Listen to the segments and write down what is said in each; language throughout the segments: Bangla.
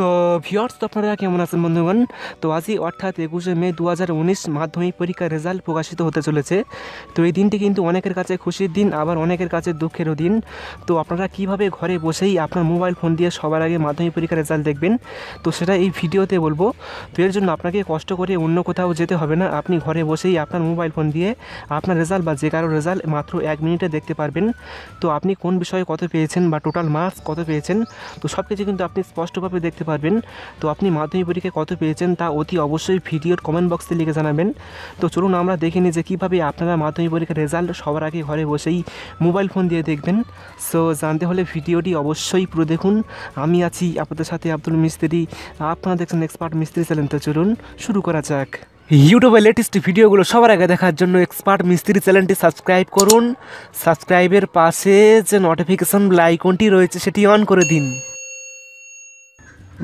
তো ভিওর্স তো আপনারা কেমন আছেন বন্ধুগণ? তো আজই অর্থাৎ একুশে মে দু হাজার উনিশ মাধ্যমিক পরীক্ষার রেজাল্ট প্রকাশিত হতে চলেছে। তো এই দিনটি কিন্তু অনেকের কাছে খুশির দিন, আবার অনেকের কাছে দুঃখেরও দিন। তো আপনারা কীভাবে ঘরে বসেই আপনার মোবাইল ফোন দিয়ে সবার আগে মাধ্যমিক পরীক্ষার রেজাল্ট দেখবেন? তো সেটা এই ভিডিওতে বলব। তো এর জন্য আপনাকে কষ্ট করে অন্য কোথাও যেতে হবে না। আপনি ঘরে বসেই আপনার মোবাইল ফোন দিয়ে আপনার রেজাল্ট বা যে কারও রেজাল্ট মাত্র এক মিনিটে দেখতে পারবেন। তো আপনি কোন বিষয়ে কত পেয়েছেন বা টোটাল মার্কস কত পেয়েছেন? তো সব কিছু কিন্তু আপনি স্পষ্টভাবে দেখতে পারবেন। তো আপনি মাধ্যমিক পরীক্ষায় কত পেয়েছেন তা অতি অবশ্যই ভিডিওর কমেন্ট বক্সে লিখে জানাবেন। তো চলুন আমরা দেখে নিই যে কীভাবে আপনারা মাধ্যমিক পরীক্ষার রেজাল্ট সবার আগে ঘরে বসেই মোবাইল ফোন দিয়ে দেখবেন। সো জানতে হলে ভিডিওটি অবশ্যই পুরো দেখুন। আমি আছি আপনাদের সাথে আব্দুল মিস্ত্রি, আপনারা দেখছেন এক্সপার্ট মিস্ত্রি চ্যানেল তো চলুন শুরু করা যাক। ইউটিউবে লেটেস্ট ভিডিওগুলো সবার আগে দেখার জন্য এক্সপার্ট মিস্ত্রি চ্যানেলটি সাবস্ক্রাইব করুন। সাবস্ক্রাইবের পাশে যে নোটিফিকেশন আইকনটি রয়েছে, সেটি অন করে দিন।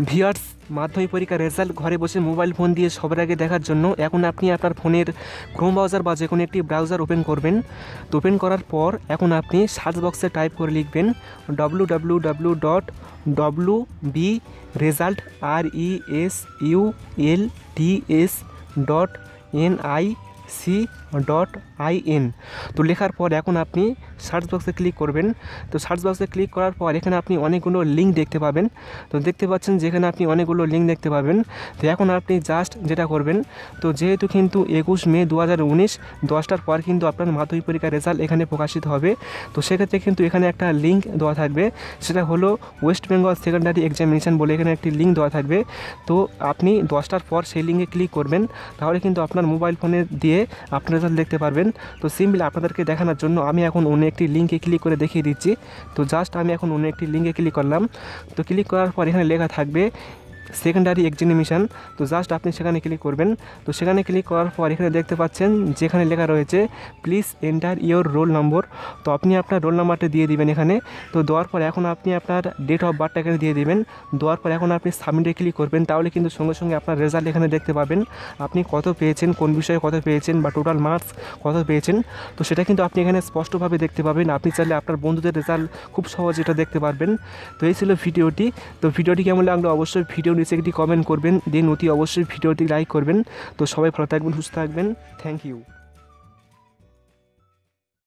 ভিয়ার্স মাধ্যমিক পরীক্ষার রেজাল্ট, ঘরে বসে মোবাইল ফোন দিয়ে সবার আগে দেখার জন্য এখন আপনি আপনার ফোনের ক্রোম ব্রাউজার বা যে কোনো একটি ব্রাউজার ওপেন করবেন। তো ওপেন করার পর এখন আপনি সার্চ বক্সে টাইপ করে লিখবেন W W W dot W B result R E S U L T S dot N I C dot I N তো লেখার পর এখন আপনি সার্চ বক্সে ক্লিক করবেন। তো সার্চ বক্সে ক্লিক করার পর এখানে আপনি অনেকগুলো লিঙ্ক দেখতে পাবেন। তো দেখতে পাচ্ছেন যেখানে আপনি অনেকগুলো লিঙ্ক দেখতে পাবেন। তো এখন আপনি জাস্ট যেটা করবেন, তো যেহেতু কিন্তু একুশ মে দু হাজার উনিশ, দশটার পর কিন্তু আপনার মাধ্যমিক পরীক্ষার রেজাল্ট এখানে প্রকাশিত হবে। তো সেক্ষেত্রে কিন্তু এখানে একটা লিঙ্ক দেওয়া থাকবে। সেটা হলো ওয়েস্ট বেঙ্গল সেকেন্ডারি এক্সামিনেশান বলে এখানে একটি লিঙ্ক দেওয়া থাকবে। তো আপনি দশটার পর সেই লিঙ্কে ক্লিক করবেন। তাহলে কিন্তু আপনার মোবাইল ফোনে দিয়ে আপনার রেজাল্ট দেখতে পারবেন। তো সিম্পলি আপনাদেরকে দেখানোর জন্য আমি এখন অন্য একটি লিঙ্কে ক্লিক করে দেখিয়ে দিচ্ছি। তো জাস্ট আমি এখন অন্য একটি লিঙ্কে ক্লিক করলাম। তো ক্লিক করার পর এখানে লেখা থাকবে সেকেন্ডারি এক্সামিনেশান তো জাস্ট আপনি সেখানে ক্লিক করবেন। তো সেখানে ক্লিক করার পর এখানে দেখতে পাচ্ছেন, যেখানে লেখা রয়েছে please enter your roll number তো আপনি আপনার রোল নাম্বারটা দিয়ে দিবেন এখানে। তো দেওয়ার পর এখন আপনি আপনার ডেট অফ বার্থটা এখানে দিয়ে দিবেন। দেওয়ার পর এখন আপনি সাবমিটে ক্লিক করবেন, তাহলে কিন্তু সঙ্গে সঙ্গে আপনার রেজাল্ট এখানে দেখতে পাবেন। আপনি কত পেয়েছেন, কোন বিষয়ে কত পেয়েছেন, বা টোটাল মার্কস কত পেয়েছেন? তো সেটা কিন্তু আপনি এখানে স্পষ্টভাবে দেখতে পাবেন। আপনি চাইলে আপনার বন্ধুদের রেজাল্ট খুব সহজে এটা দেখতে পারবেন। তো এই ছিল ভিডিওটি। তো ভিডিওটি কেমন লাগল অবশ্যই ভিডিও নিচে একটি কমেন্ট করবেন দেন অতি অবশ্যই ভিডিওটি লাইক করবেন। তো সবাই ভালো থাকবেন, সুস্থ থাকবেন। Thank you